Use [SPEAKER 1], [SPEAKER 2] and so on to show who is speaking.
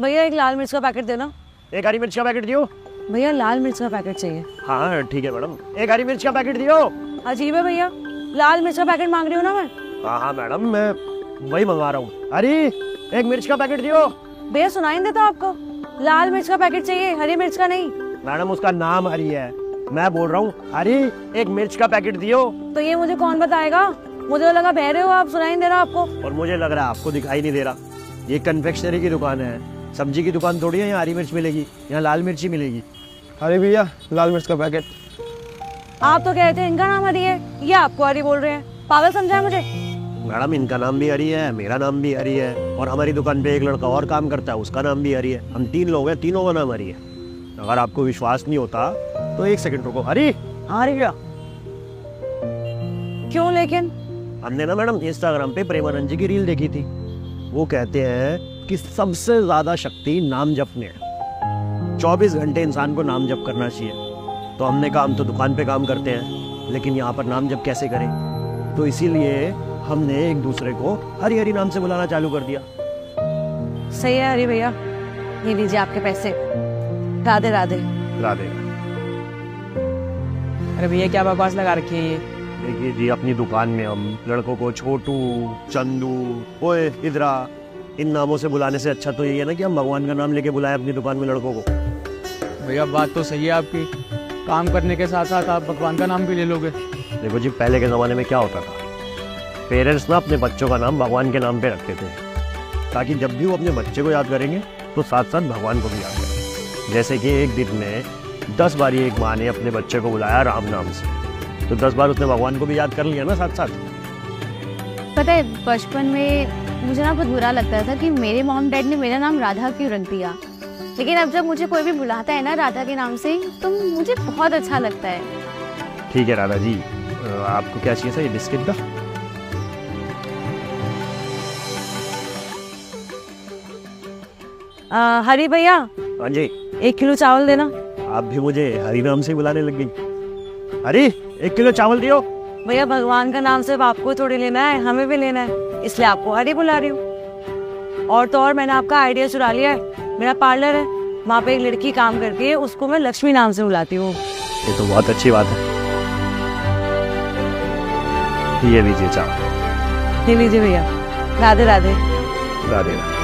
[SPEAKER 1] भैया एक लाल मिर्च का पैकेट देना।
[SPEAKER 2] एक हरी मिर्च का पैकेट दियो।
[SPEAKER 1] भैया लाल मिर्च का पैकेट चाहिए।
[SPEAKER 2] हाँ ठीक है मैडम। एक हरी मिर्च का पैकेट दियो।
[SPEAKER 1] अजीब है भैया। लाल मिर्च का पैकेट मांग रही हूँ ना मैं।
[SPEAKER 2] हाँ हाँ मैडम मैं वही मंगवा रहा हूँ। अरे एक मिर्च का पैकेट दियो।
[SPEAKER 1] भैया सुनाई नहीं देता आपको? लाल मिर्च का पैकेट चाहिए हरी मिर्च का नहीं?
[SPEAKER 2] मैडम उसका नाम हरी है। मैं बोल रहा हूँ हरी एक मिर्च का पैकेट दियो।
[SPEAKER 1] तो ये मुझे कौन बताएगा? मुझे तो लगा बह रहे हो आप सुनाई नहीं दे रहा आपको।
[SPEAKER 2] और मुझे लग रहा है आपको दिखाई नहीं दे रहा। ये कन्फेक्शनरी की दुकान है। सब्ज़ी की दुकान थोड़ी है यहाँ हरी मिर्च मिलेगी यहाँ लाल मिर्च ही मिलेगी।
[SPEAKER 3] अरे भैया लाल मिर्च का पैकेट।
[SPEAKER 1] आप तो कह रहे थे इनका नाम हरी है ये आपको हरी बोल रहे हैं। पागल समझा मुझे?
[SPEAKER 2] मैडम इनका नाम भी हरी है मेरा नाम भी हरी है और हमारी दुकान पे एक लड़का और काम करता है उसका नाम भी हरी है। हम तीन लोग हैं तीनों का नाम हरी है। अगर आपको विश्वास नहीं होता तो एक सेकंड रुको। हरी! हाँ हरी क्या?
[SPEAKER 1] क्यों लेकिन?
[SPEAKER 2] हमने ना मैडम इंस्टाग्राम पे प्रेमानंद जी की रील देखी थी। वो कहते हैं कि सबसे ज़्यादा शक्ति नाम जप में है। चौबीस घंटे इंसान को नाम जप करना चाहिए। तो हमने कहा हम तो दुकान पे काम करते हैं लेकिन यहाँ पर नाम जप कैसे करें? तो इसीलिए हमने एक दूसरे को हरी हरी नाम से बुलाना चालू कर दिया।
[SPEAKER 1] सही है हरी भैया ये लीजिए आपके पैसे। राधे राधे।
[SPEAKER 2] राधे।
[SPEAKER 3] अरे भैया क्या बकवास लगा रखी है ये?
[SPEAKER 2] देखिए जी अपनी दुकान में हम लड़कों को छोटू चंदू ओए इधरा इन नामों से बुलाने से अच्छा तो यही है ना कि हम भगवान का नाम लेके बुलाएँ अपनी दुकान में लड़कों को।
[SPEAKER 3] भैया बात तो सही है आपकी। काम करने के साथ साथ आप भगवान का नाम भी ले लोगे।
[SPEAKER 2] देखो जी पहले के ज़माने में क्या होता था? पेरेंट्स ना अपने बच्चों का नाम भगवान के नाम पे रखते थे। ताकि जब भी वो अपने बच्चे को याद करेंगे तो साथ साथ भगवान को भी याद करें। जैसे कि एक दिन में दस बार एक माँ ने अपने बच्चे को बुलाया राम नाम से। तो दस बार उसने भगवान को भी याद कर लिया ना साथ साथ
[SPEAKER 4] पता है बचपन में मुझे ना बहुत बुरा लगता था कि मेरे मॉम डैड ने मेरा नाम राधा क्यों रख दिया? लेकिन अब जब मुझे कोई भी बुलाता है ना राधा के नाम से तो मुझे बहुत अच्छा लगता है।
[SPEAKER 2] ठीक है राधा जी। आपको क्या चाहिए था? ये बिस्किट का
[SPEAKER 1] आ, हरी भैया
[SPEAKER 2] हाँ जी।
[SPEAKER 1] एक किलो चावल देना।
[SPEAKER 2] आप भी मुझे हरी नाम से बुलाने लग गई। हरी एक किलो चावल दियो।
[SPEAKER 1] भैया भगवान का नाम सिर्फ़ आपको थोड़ी लेना है हमें भी लेना है। इसलिए आपको हरी बुला रही हूँ। और तो और मैंने आपका आइडिया चुरा लिया है। मेरा पार्लर है वहाँ पे एक लड़की काम करती है उसको मैं लक्ष्मी नाम से बुलाती हूँ।
[SPEAKER 2] ये तो बहुत अच्छी बात है। ये लीजिए चावल
[SPEAKER 1] ले लीजिए भैया। राधे राधे।
[SPEAKER 2] राधे राधे।